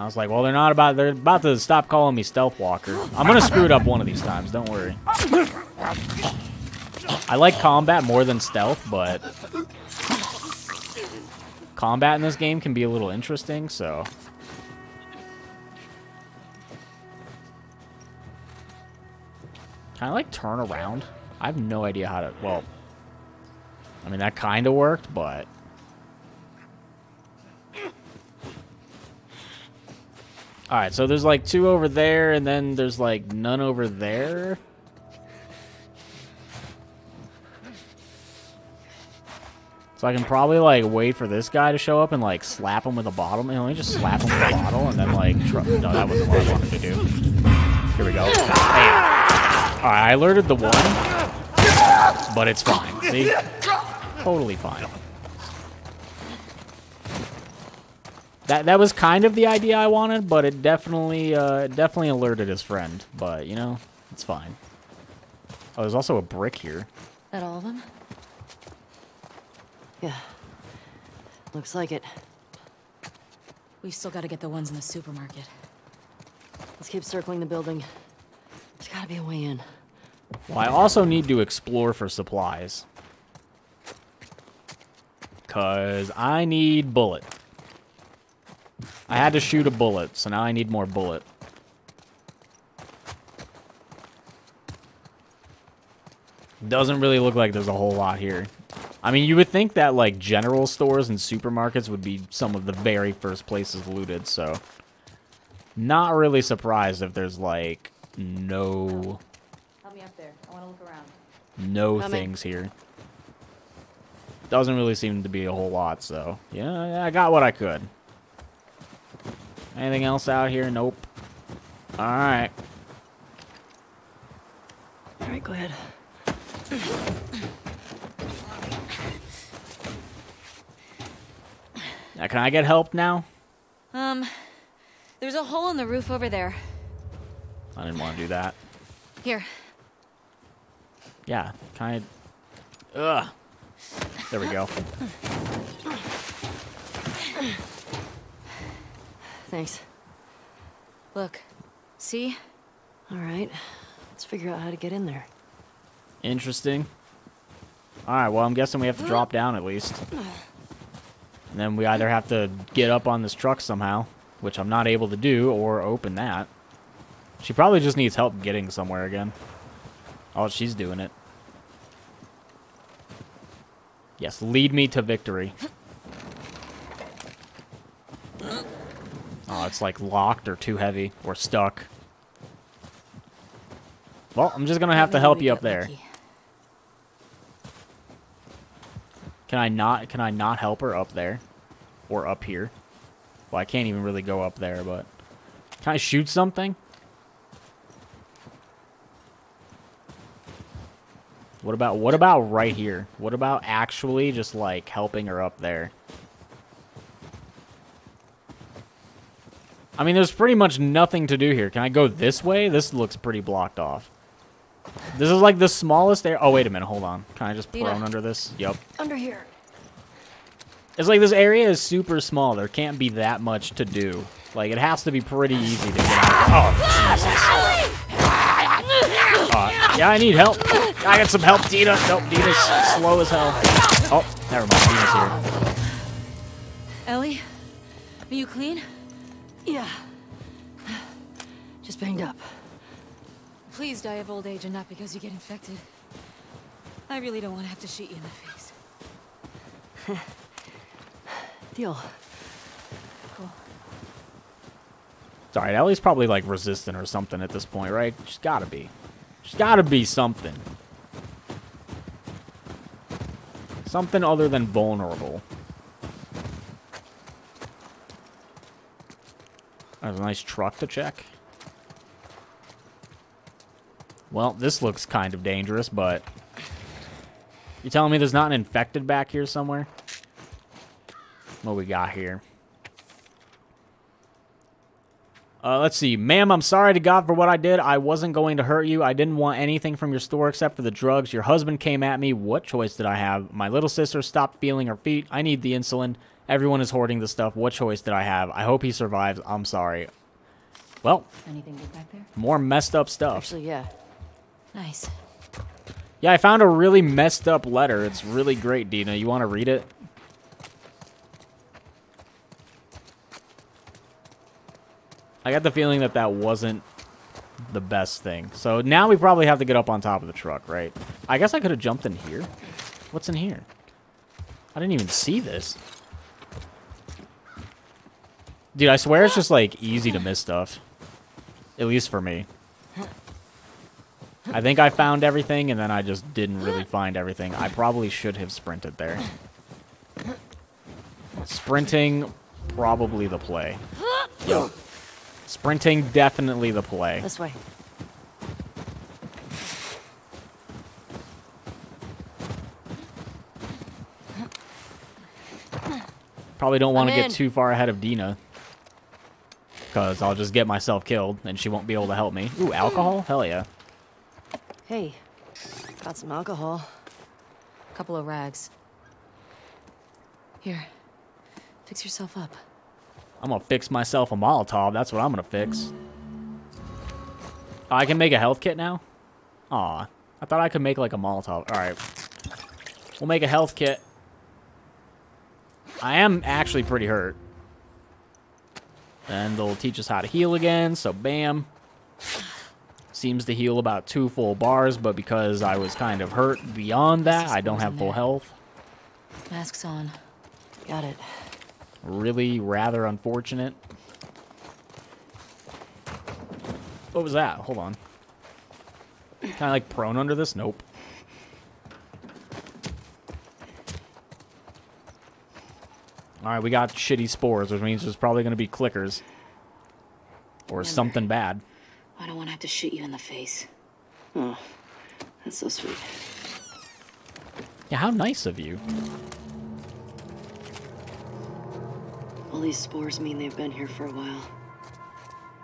I was like, well, they're not about. They're about to stop calling me Stealth Walker. I'm gonna screw it up one of these times. Don't worry. I like combat more than stealth, but combat in this game can be a little interesting. So. Can I like turn around? I have no idea how to. Well, I mean that kind of worked, but. Alright, so there's like two over there, and then there's like none over there. So I can probably like wait for this guy to show up and like slap him with a bottle. Man, let me just slap him with a bottle and then like. No, that wasn't what I wanted to do. Here we go. Alright, I alerted the one, but it's fine. See? Totally fine. That that was kind of the idea I wanted, but it definitely uh, definitely alerted his friend. But you know, it's fine. Oh, there's also a brick here. That all of them? Yeah. Looks like it. We've still got to get the ones in the supermarket. Let's keep circling the building. There's gotta be a way in. Well, I also need to explore for supplies. Because I need bullet. I had to shoot a bullet, so now I need more bullet. Doesn't really look like there's a whole lot here. I mean, you would think that, like, general stores and supermarkets would be some of the very first places looted, so... Not really surprised if there's, like, no... Help me up there. I want to look around. no things here. Doesn't really seem to be a whole lot, so... Yeah, I got what I could. Anything else out here? Nope. Alright. Alright, go ahead. Now, can I get help now? Um, there's a hole in the roof over there. I didn't want to do that. Here. Yeah, kind of... Ugh. There we go. Thanks. Look. See? Alright. Let's figure out how to get in there. Interesting. Alright, well, I'm guessing we have to drop down at least. And then we either have to get up on this truck somehow, which I'm not able to do, or open that. She probably just needs help getting somewhere again. Oh, she's doing it. Yes, lead me to victory. Oh, it's like locked or too heavy or stuck. Well, I'm just gonna have to help you up there. Can I not can I not help her up there? Or up here? Well, I can't even really go up there, but can I shoot something? What about what about right here? What about actually just like helping her up there? I mean, there's pretty much nothing to do here. Can I go this way? This looks pretty blocked off. This is like the smallest area. Oh, wait a minute. Hold on. Can I just prone under this? Yep. Under here. It's like this area is super small. There can't be that much to do. Like, it has to be pretty easy to get out. Oh, Jesus. Uh, yeah, I need help. I got some help, Dina. Nope, Dina's slow as hell. Oh, never mind. Dina's here. Ellie? Are you clean? Yeah. Just banged up. Please die of old age and not because you get infected. I really don't want to have to shoot you in the face. Deal. Cool. It's alright. Ellie's probably, like, resistant or something at this point, right? She's gotta be. She's gotta be something. Something other than vulnerable. There's a nice truck to check. Well, this looks kind of dangerous, but... You telling me there's not an infected back here somewhere? What we got here? Uh, let's see. Ma'am, I'm sorry to God for what I did. I wasn't going to hurt you. I didn't want anything from your store except for the drugs. Your husband came at me. What choice did I have? My little sister stopped feeling her feet. I need the insulin. Everyone is hoarding the stuff. What choice did I have? I hope he survives. I'm sorry. Well, Anything good back there? more messed up stuff. Actually, yeah. Nice. Yeah, I found a really messed up letter. It's really great, Dina. You want to read it? I got the feeling that that wasn't the best thing. So now we probably have to get up on top of the truck, right? I guess I could have jumped in here. What's in here? I didn't even see this. Dude, I swear it's just like easy to miss stuff. At least for me. I think I found everything and then I just didn't really find everything. I probably should have sprinted there. Sprinting, probably the play. Sprinting, definitely the play. This way. Probably don't want to get too far ahead of Dina. Because I'll just get myself killed and she won't be able to help me. Ooh, alcohol? Hmm. Hell yeah. Hey, got some alcohol. A Couple of rags. Here. Fix yourself up. I'm gonna fix myself a Molotov. That's what I'm gonna fix. I can make a health kit now? Aw. I thought I could make like a Molotov. Alright. We'll make a health kit. I am actually pretty hurt. And they'll teach us how to heal again, so bam. Seems to heal about two full bars, but because I was kind of hurt beyond that, I don't have full health. Mask's on. Got it. Really rather unfortunate. What was that? Hold on. Kind of like prone under this? Nope. Alright, we got shitty spores, which means there's probably going to be clickers. Or Remember. something bad. I don't want to have to shoot you in the face. Oh, that's so sweet. Yeah, how nice of you. All these spores mean they've been here for a while.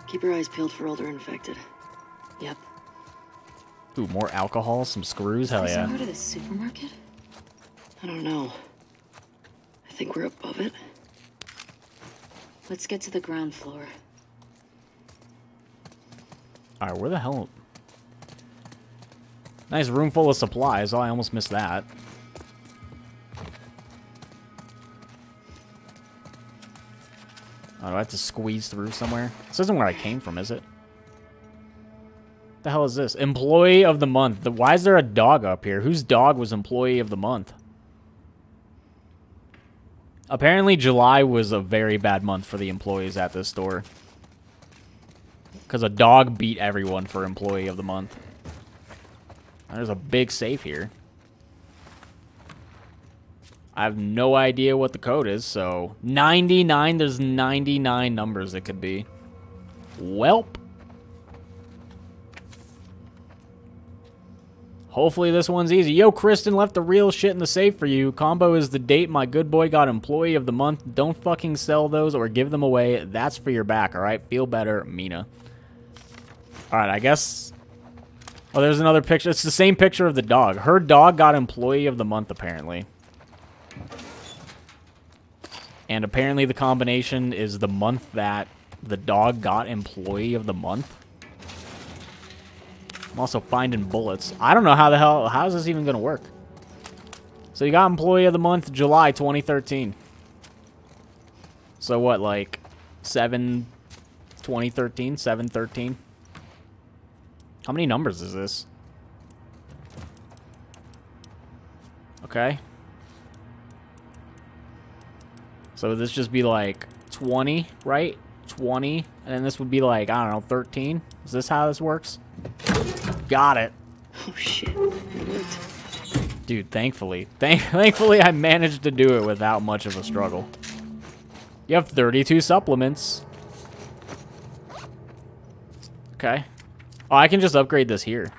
Keep your eyes peeled for older infected. Yep. Ooh, more alcohol, some screws? Hell Is yeah. there to the supermarket? I don't know. Think we're above it. Let's get to the ground floor. Alright, where the hell... Nice room full of supplies. Oh, I almost missed that. Oh, do I have to squeeze through somewhere? This isn't where I came from, is it? the hell is this? Employee of the month. The, why is there a dog up here? Whose dog was employee of the month? Apparently, July was a very bad month for the employees at this store. Because a dog beat everyone for employee of the month. There's a big safe here. I have no idea what the code is, so 99, there's 99 numbers it could be. Welp. Hopefully this one's easy. Yo, Kristen left the real shit in the safe for you. Combo is the date my good boy got employee of the month. Don't fucking sell those or give them away. That's for your back, alright? Feel better, Mina. Alright, I guess... Oh, there's another picture. It's the same picture of the dog. Her dog got employee of the month, apparently. And apparently the combination is the month that the dog got employee of the month. I'm also finding bullets. I don't know how the hell... How is this even going to work? So you got employee of the month, July 2013. So what, like 7... 2013? 713? How many numbers is this? Okay. So this just be like 20, right? 20, and then this would be like, I don't know, 13? Is this how this works? Got it. Oh shit. Dude, thankfully. Thank thankfully I managed to do it without much of a struggle. You have 32 supplements. Okay. Oh, I can just upgrade this here.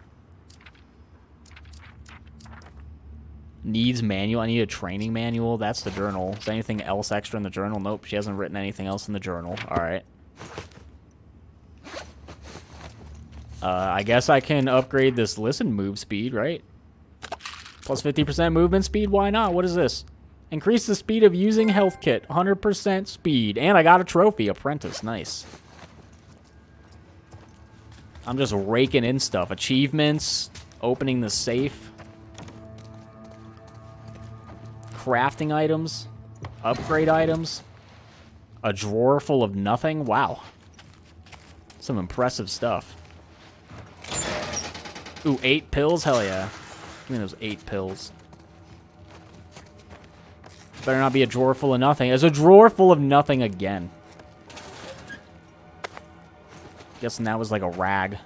Needs manual. I need a training manual. That's the journal. Is there anything else extra in the journal? Nope, she hasn't written anything else in the journal. Alright. Uh, I guess I can upgrade this listen move speed, right? Plus 50% movement speed? Why not? What is this? Increase the speed of using health kit. 100% speed. And I got a trophy. Apprentice. Nice. I'm just raking in stuff. Achievements. Opening the safe. Crafting items. Upgrade items. A drawer full of nothing. Wow. Some impressive stuff. Ooh, eight pills? Hell yeah. Give me those eight pills. Better not be a drawer full of nothing. There's a drawer full of nothing again. Guessing that was like a rag.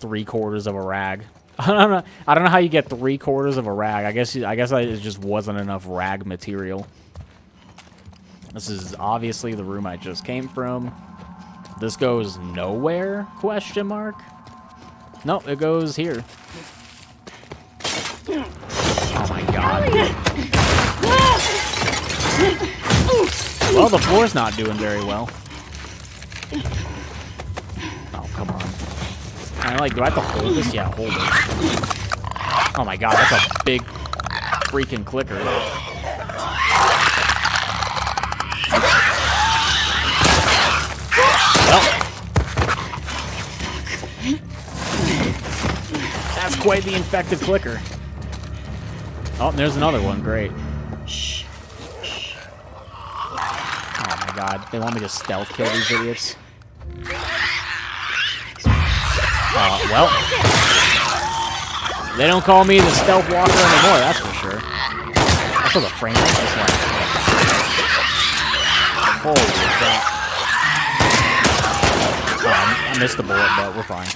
Three quarters of a rag. I don't know. I don't know how you get three quarters of a rag. I guess. I guess it just wasn't enough rag material. This is obviously the room I just came from. This goes nowhere? Question mark. No, it goes here. Oh my god. Well, the floor's not doing very well. Oh, come on. I like, do I have to hold this? Yeah, hold it. Oh my god, that's a big freaking clicker. Quite the infected clicker. Oh, there's another one. Great. Oh my god, they want me to stealth kill these idiots. Uh, well. They don't call me the stealth walker anymore, that's for sure. Also, the frame rate is like... Holy crap. Oh, I missed the bullet, but we're fine.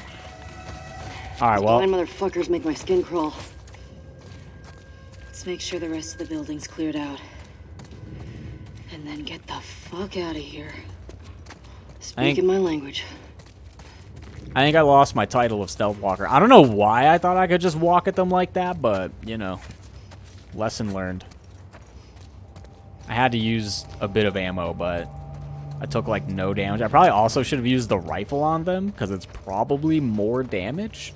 Alright, well... Blind motherfuckers make my skin crawl. Let's make sure the rest of the building's cleared out. And then get the fuck out of here. Speaking my language. I think I lost my title of Stealth Walker. I don't know why I thought I could just walk at them like that, but, you know. Lesson learned. I had to use a bit of ammo, but I took, like, no damage. I probably also should have used the rifle on them, because it's probably more damage.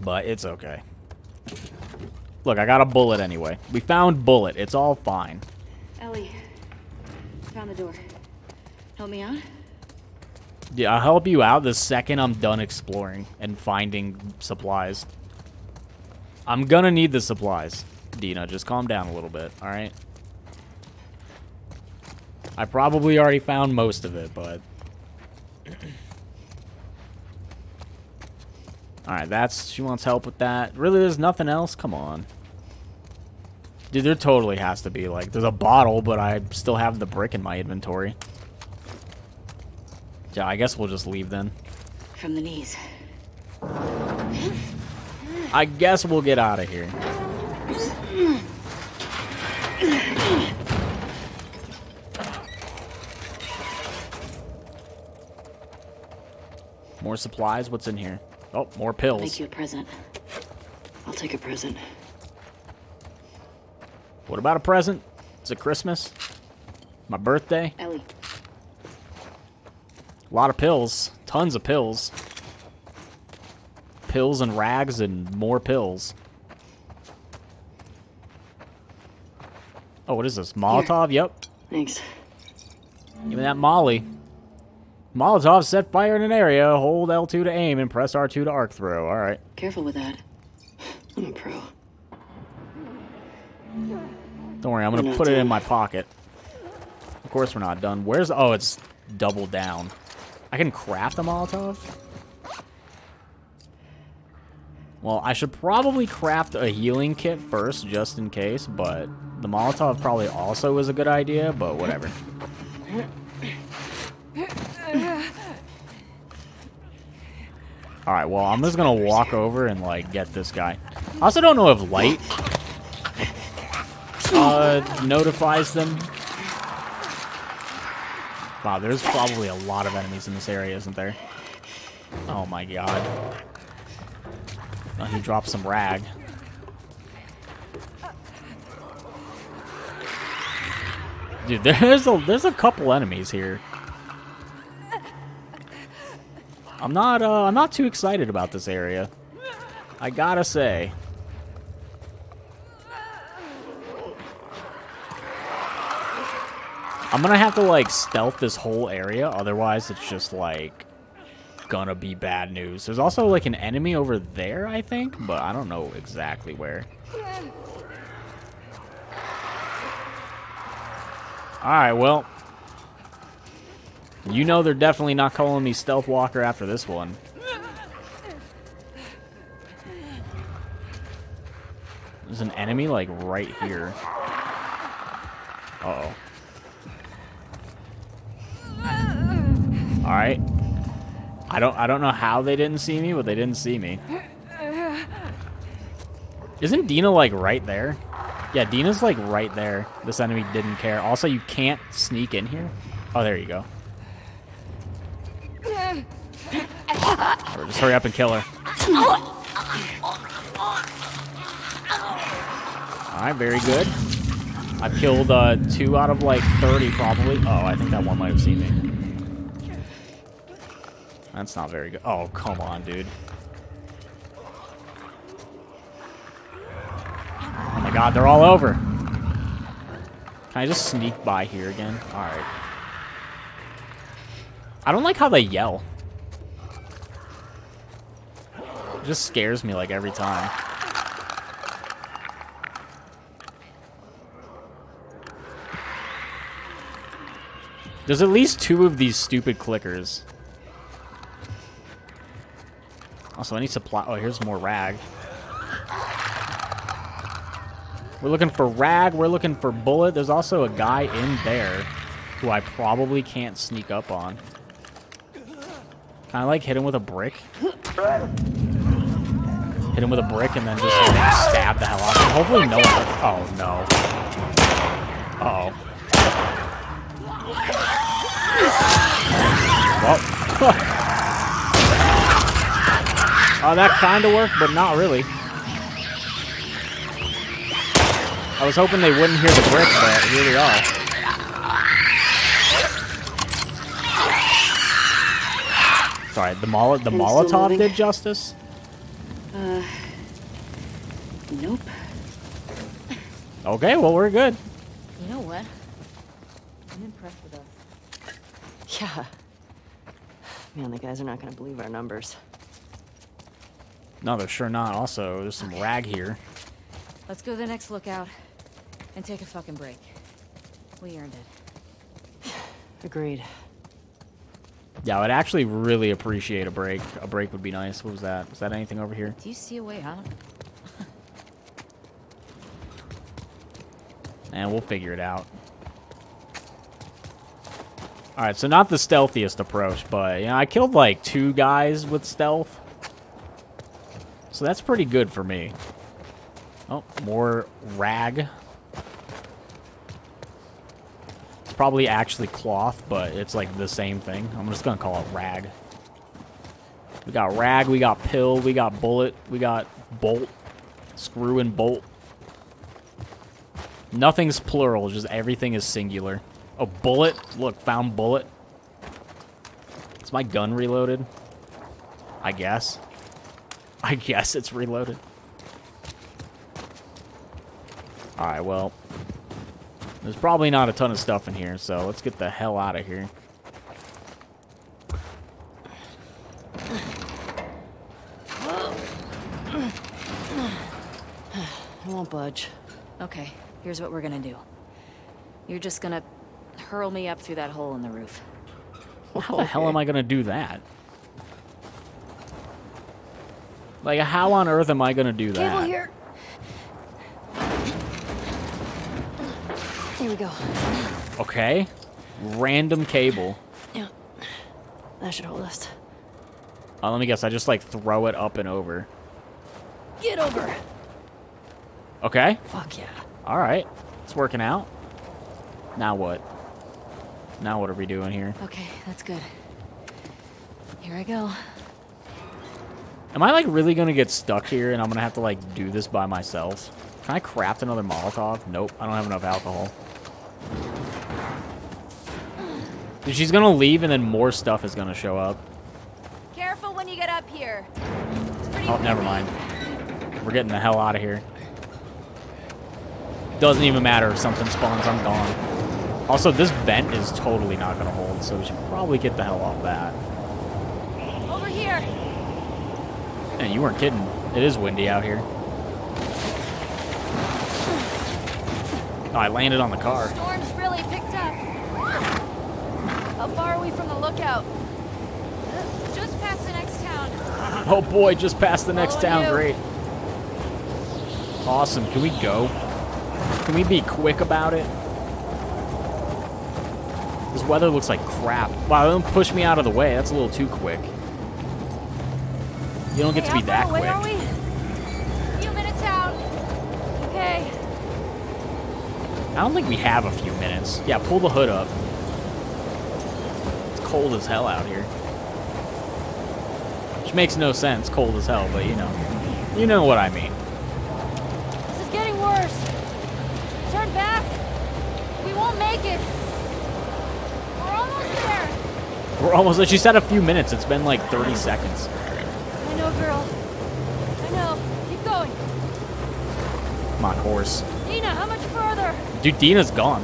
But it's okay. Look, I got a bullet anyway. We found bullet. It's all fine. Ellie, found the door. Help me out? Yeah, I'll help you out the second I'm done exploring and finding supplies. I'm gonna need the supplies. Dina, just calm down a little bit, alright? I probably already found most of it, but... Alright, that's... She wants help with that. Really, there's nothing else? Come on. Dude, there totally has to be, like... There's a bottle, but I still have the brick in my inventory. Yeah, I guess we'll just leave then. From the knees. I guess we'll get out of here. More supplies? What's in here? Oh, more pills. Make you a present. I'll take a present. What about a present? Is it Christmas? My birthday? Ellie, A lot of pills. Tons of pills. Pills and rags and more pills. Oh, what is this? Molotov? Yep. thanks. Give me that Molly. Molotov set fire in an area. Hold L2 to aim and press R2 to arc throw. All right. Careful with that. I'm a pro. Don't worry. I'm going to put it in my pocket. Of course we're not done. Where's... Oh, it's double down. I can craft a Molotov? Well, I should probably craft a healing kit first, just in case, but the Molotov probably also is a good idea, but whatever. Alright, well, I'm just gonna walk over and, like, get this guy. I also don't know if light uh, notifies them. Wow, there's probably a lot of enemies in this area, isn't there? Oh my god. Oh, he dropped some rag. Dude, there's a there's a couple enemies here. I'm not, uh, I'm not too excited about this area. I gotta say. I'm gonna have to, like, stealth this whole area, otherwise it's just, like, gonna be bad news. There's also, like, an enemy over there, I think, but I don't know exactly where. Alright, well, you know they're definitely not calling me Stealth Walker after this one. There's an enemy, like, right here. Uh oh Alright. I don't I don't know how they didn't see me, but they didn't see me. Isn't Dina like right there? Yeah, Dina's like right there. This enemy didn't care. Also, you can't sneak in here. Oh, there you go. Just hurry up and kill her. Alright, very good. I killed uh, two out of like 30 probably. Oh, I think that one might have seen me. That's not very good. Oh, come on, dude. Oh my god, they're all over. Can I just sneak by here again? Alright. I don't like how they yell. It just scares me like every time. There's at least two of these stupid clickers. Also, I need supply. Oh, here's more rag. We're looking for rag. We're looking for bullet. There's also a guy in there who I probably can't sneak up on. Can I, like, hit him with a brick? Hit him with a brick and then just like, stab the hell out of him. Hopefully no one... Oh, no. Uh oh well. oh, that kind of worked, but not really. I was hoping they wouldn't hear the brick, but here they are. Sorry, the, mol the Molotov did justice? Uh, nope. Okay, well, we're good. You know what? I'm impressed with us. Yeah. Man, the guys are not going to believe our numbers. No, they're sure not. Also, there's some rag here. Let's go to the next lookout and take a fucking break. We earned it. Agreed. Yeah, I'd actually really appreciate a break. A break would be nice. What was that? Was that anything over here? Do you see a way out? and we'll figure it out. Alright, so not the stealthiest approach, but, you know, I killed, like, two guys with stealth. So that's pretty good for me. Oh, more rag. It's probably actually cloth, but it's, like, the same thing. I'm just gonna call it rag. We got rag, we got pill, we got bullet, we got bolt. Screw and bolt. Nothing's plural, just everything is singular. A bullet. Look, found bullet. Is my gun reloaded? I guess. I guess it's reloaded. Alright, well. There's probably not a ton of stuff in here, so let's get the hell out of here. I won't budge. Okay, here's what we're gonna do. You're just gonna hurl me up through that hole in the roof. Well, how the hell am I going to do that? Like, how on earth am I going to do that? Cable here. Here we go. Okay. Random cable. Yeah. That should hold us. Uh, let me guess. I just, like, throw it up and over. Get over. Okay. Fuck yeah. All right. It's working out. Now what? Now what are we doing here? Okay, that's good. Here I go. Am I, like, really gonna get stuck here and I'm gonna have to, like, do this by myself? Can I craft another Molotov? Nope, I don't have enough alcohol. She's gonna leave and then more stuff is gonna show up. Careful when you get up here. Oh, never mind. We're getting the hell out of here. Doesn't even matter if something spawns, I'm gone. Also, this vent is totally not going to hold, so we should probably get the hell off that. Over here. Man, you weren't kidding. It is windy out here. Oh, I landed on the car. Storm's really picked up. How far are we from the lookout? Just past the next town. Oh boy, just past the next Follow town. you. Great. Awesome. Can we go? Can we be quick about it? This weather looks like crap. Wow, don't push me out of the way. That's a little too quick. You don't get Hey, to be that far away are quick. we? Few minutes out. Okay. I don't think we have a few minutes. Yeah, pull the hood up. Cold as hell out here. Which makes no sense, cold as hell, but you know. You know what I mean. This is getting worse. Turn back. We won't make it. We're almost there. We're almost, she said a few minutes. It's been like 30 seconds. I know, girl. I know. Keep going. Come on, horse. Dina, how much further? Dude, Dina's gone.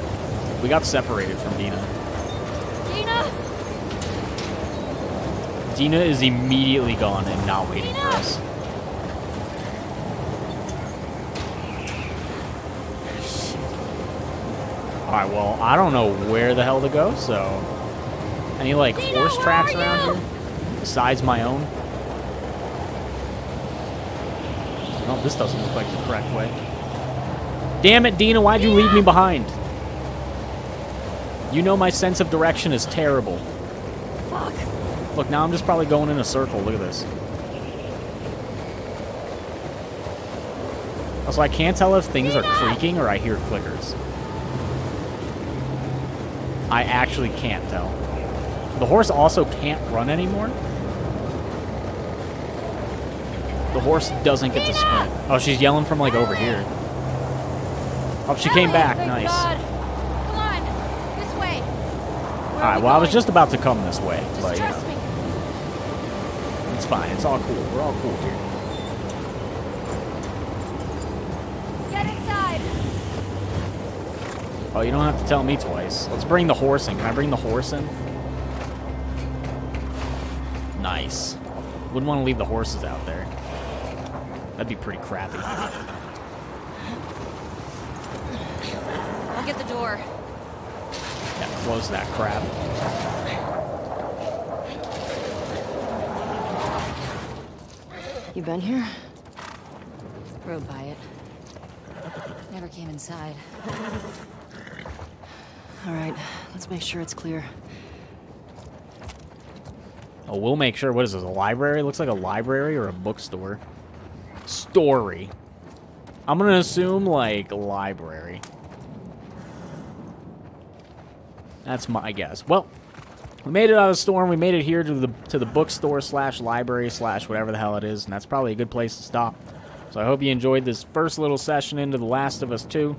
We got separated from. Dina? Dina is immediately gone and not waiting for us. Alright, well, I don't know where the hell to go, so... Any, like, horse tracks around here? Besides my own? No, this doesn't look like the correct way. Damn it, Dina, why'd you leave me behind? You know my sense of direction is terrible. Look, now I'm just probably going in a circle. Look at this. Also, I can't tell if things are creaking or I hear clickers. I actually can't tell. The horse also can't run anymore. The horse doesn't get to sprint. Oh, she's yelling from like over here. Oh, she came back. Nice. God. Come on. This way. Where All right. we Well, I was just about to come this way, but you know, trust me. it's fine. It's all cool. We're all cool here. Get inside. Oh, you don't have to tell me twice. Let's bring the horse in. Can I bring the horse in? Nice. Wouldn't want to leave the horses out there. That'd be pretty crappy. I'll get the door. Yeah, close that crap. You been here? Rode by it. Never came inside. All right, let's make sure it's clear. Oh, we'll make sure. What is this? A library? looks like a library or a bookstore. Story. I'm gonna assume like library. That's my guess. Well, we made it out of the storm. We made it here to the to the bookstore slash library slash whatever the hell it is, and that's probably a good place to stop. So I hope you enjoyed this first little session into The Last of Us 2.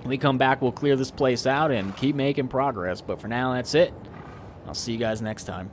When we come back, we'll clear this place out and keep making progress. But for now, that's it. I'll see you guys next time.